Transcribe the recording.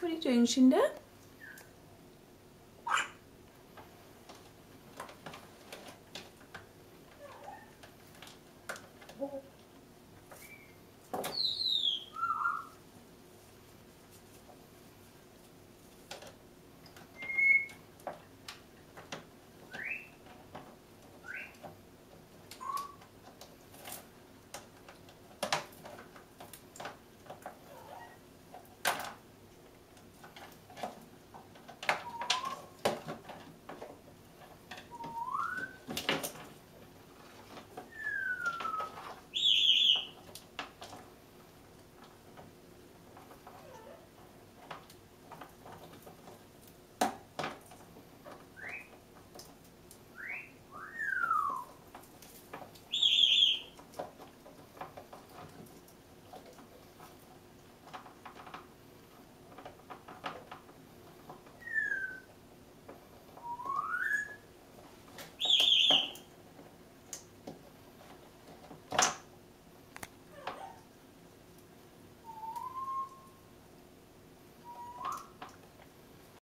What are you doing, Shinda?